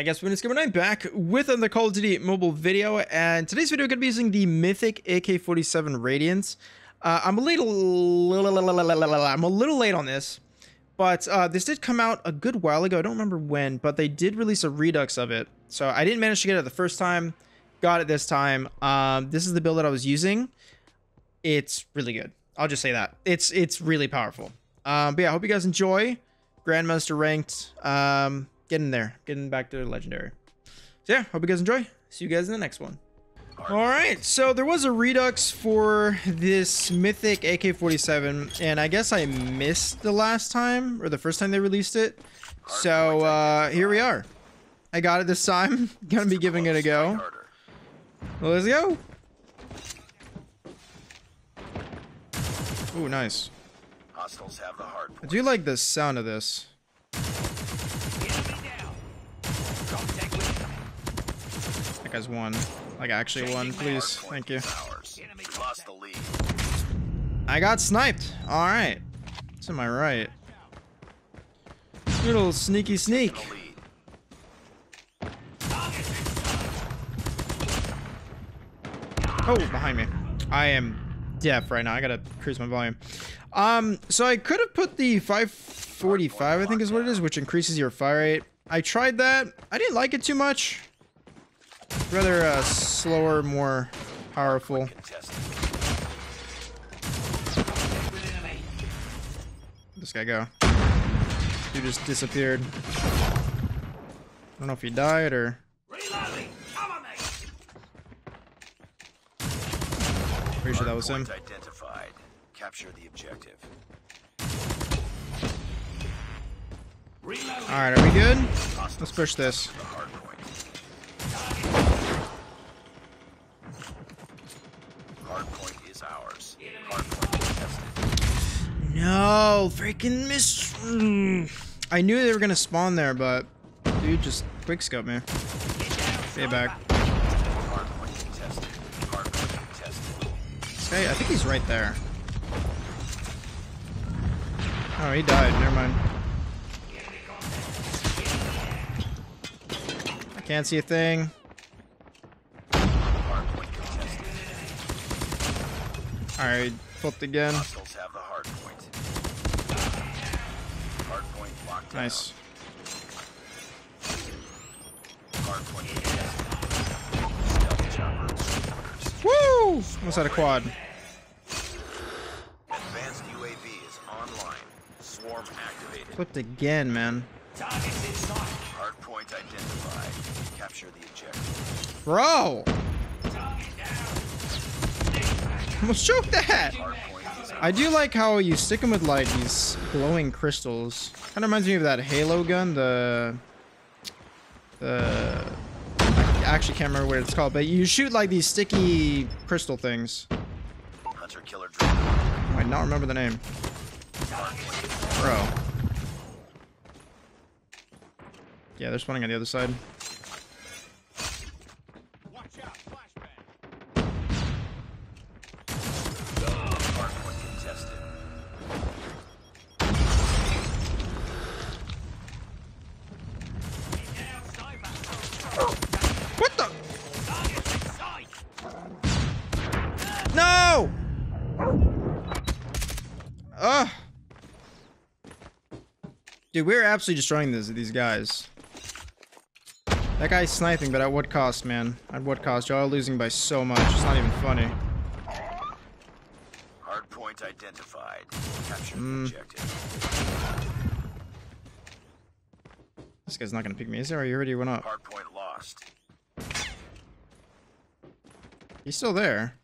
I guess when it's coming I'm back with another Call of Duty mobile video, and today's video I'm gonna be using the Mythic AK-47 Radiance. Uh, I'm a little, I'm a little late on this, but uh, this did come out a good while ago. I don't remember when, but they did release a redux of it, so I didn't manage to get it the first time. Got it this time. Um, this is the build that I was using. It's really good. I'll just say that it's it's really powerful. Um, but yeah, I hope you guys enjoy. Grandmaster ranked. Um, getting there, getting back to legendary. So yeah, hope you guys enjoy. See you guys in the next one. All right, so there was a redux for this mythic AK-47, and I guess I missed the last time or the first time they released it. So uh, here we are. I got it this time. Gonna be giving it a go. Well, let's go. Ooh, nice. Hostiles have the hard I do like the sound of this. That guy's one. Like actually one, please. Thank you. Lost the lead. I got sniped. All right. To my right. Little sneaky sneak. Oh, behind me. I am deaf right now. I gotta increase my volume. Um, so I could have put the 545, I think is what it is, which increases your fire rate. I tried that. I didn't like it too much. Rather uh, slower, more powerful. This guy go. Dude just disappeared. I don't know if he died or. Pretty sure that was him. Identified. Capture the objective. Alright, are we good? Let's push this. The hard point. Hard point is ours. Hard point contested. No, freaking miss. Mm. I knew they were gonna spawn there, but dude just quickscope me. Stay back. Hard point contested. Hard point contested. This guy, I think he's right there. Oh, he died. Never mind. I can't see a thing. Alright, flipped again. Hostiles have the hard point. Hard point locked down. Nice. Hard point contested. Stealth chopper orders. Woo! Almost had a quad. Advanced UAV is online. Swarm activated. Flipped again, man. Hard point identified. Capture the objective. Bro! Almost choked that! I do like how you stick them with like these glowing crystals. Kind of reminds me of that Halo gun, the the I actually can't remember what it's called, but you shoot like these sticky crystal things. hunter killer drone. I might not remember the name. Bro. Yeah, they're spawning on the other side. Dude, we're absolutely destroying this, these guys. That guy's sniping, but at what cost, man? At what cost? Y'all are losing by so much. It's not even funny. Hard point identified. Capture Mm. objective. This guy's not gonna pick me, is there? Or he already went up? Hard point lost. He's still there.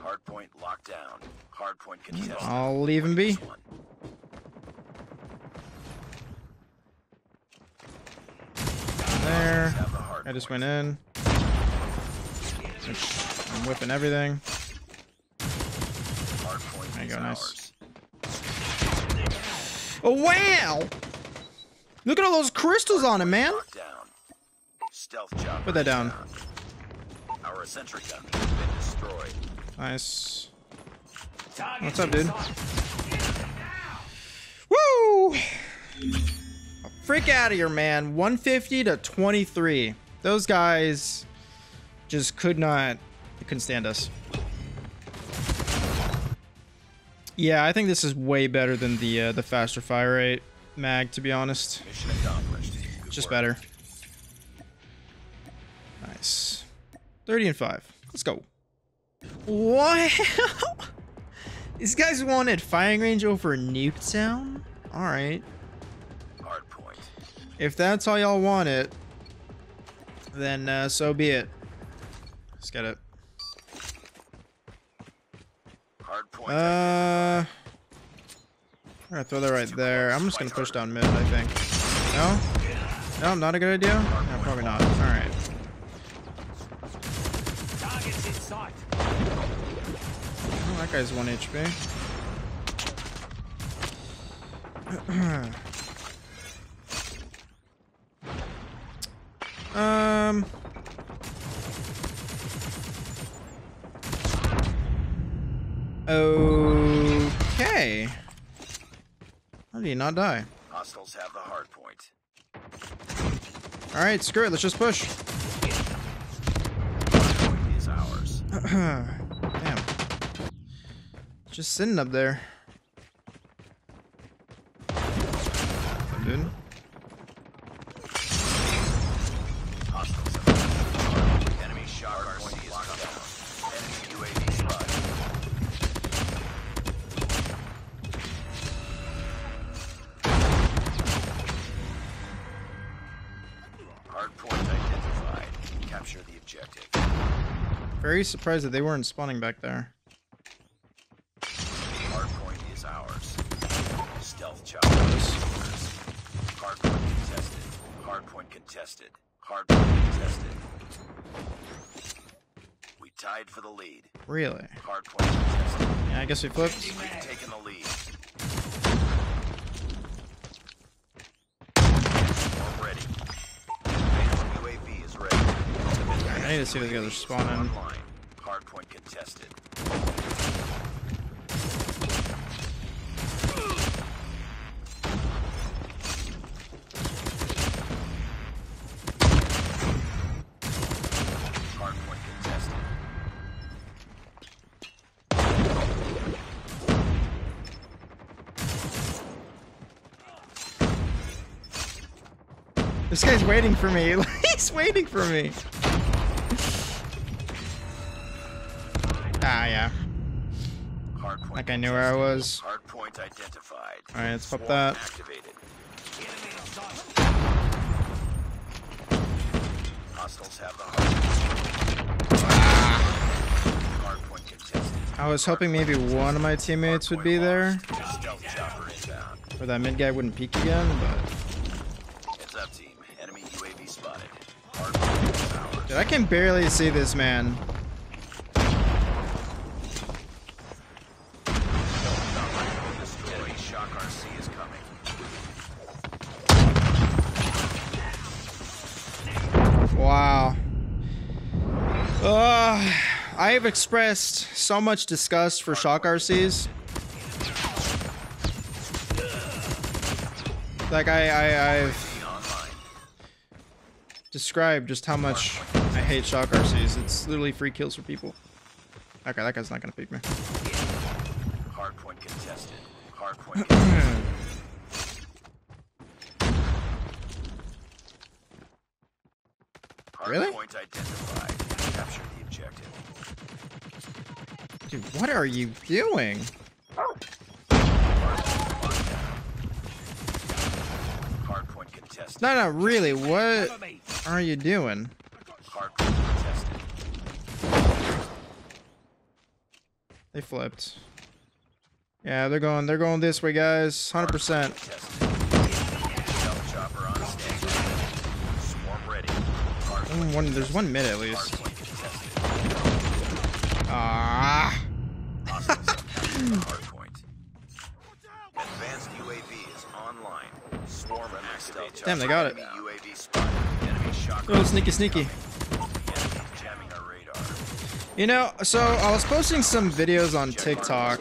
Hard point locked down. Hard point contested. I'll leave him be. This one. There. Have the hard I just went in. I'm whipping everything. There you go, nice. Oh, wow! Look at all those crystals on it, man! Locked down. Stealth chopper. Put that down. Our eccentric gun has been destroyed. Nice. What's up, dude? Woo! Freak out of here, man. 150 to 23. Those guys just could not, couldn't stand us. Yeah, I think this is way better than the uh, the faster fire rate mag, to be honest. Just work. better. Nice. 30 and 5. Let's go. Wow! These guys wanted firing range over Nuketown? Alright. Hard point. If that's all y'all want it, then uh, so be it. Let's get it. Hard point. Uh, I'm gonna throw that right there. I'm just gonna push down mid, I think. No? No, not a good idea? No, probably not. Alright. Targets in sight. Oh, that guy's 1 HP. um. Okay. How did he not die? Hostiles have the hard point. Alright, screw it. Let's just push. Is ours. Damn. Just sitting up there. Dude. Very surprised that they weren't spawning back there. Hard point is ours. Stealth chopper. is yours. Contested. Hard point contested. Hard point contested. We tied for the lead. Really? Hard point contested. Yeah, I guess we flipped. We've taken the lead. We're ready. Advanced UAV is ready. I need to see if these guys are spawning. Contested. This guy's waiting for me. He's waiting for me. Like I knew where I was. Alright, let's pop that. Activated. Enemy in sight. Hostiles have the hard Hard point contested. I was hoping maybe one of my teammates would be there, Stealth chopper inbound. or that mid guy wouldn't peek again, but... Heads up, team. Enemy UAV spotted. Hard point. Dude, I can barely see this man. Uh, I have expressed so much disgust for shock RCs. Like I, I, I've described just how much I hate shock RCs. It's literally free kills for people. Okay, that guy's not gonna peek me. Hard point contested. Hard point contested. Really? identified. Capture the objective. Dude, what are you doing? Contested. No, no, really, what are you doing? They flipped. Yeah, they're going, they're going this way, guys. 100%. Contested. Stealth chopper on standby. Swarm ready. Hard point Mm, One, there's one mid at least. point contested. Ah. Hostiles have captured the hard point. Advanced UAV is online. Swarm activated. Damn, they got it. Enemy UAV spotted. Enemy shock. Oh, sneaky, sneaky. Enemy jamming our radar. You know, so I was posting some videos on TikTok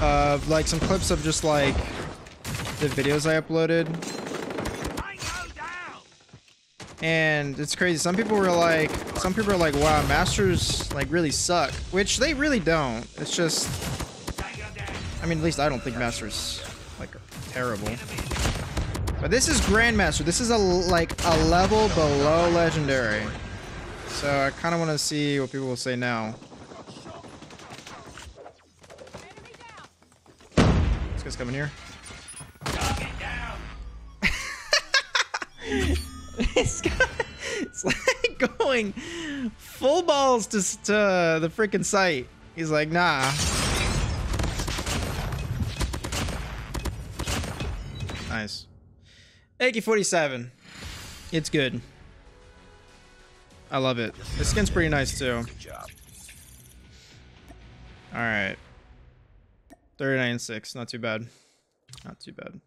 of like some clips of just like the videos I uploaded. And it's crazy. Some people were like, some people are like, wow, masters like really suck, which they really don't. It's just, I mean, at least I don't think masters like are terrible. But this is grandmaster. This is a like a level below legendary. So I kind of want to see what people will say now. This guy's coming here. This guy, it's like going full balls to, to the freaking site. He's like, nah. Nice. AK-47. It's good. I love it. The skin's pretty nice too. Good job. All right. 39 6. Not too bad. Not too bad.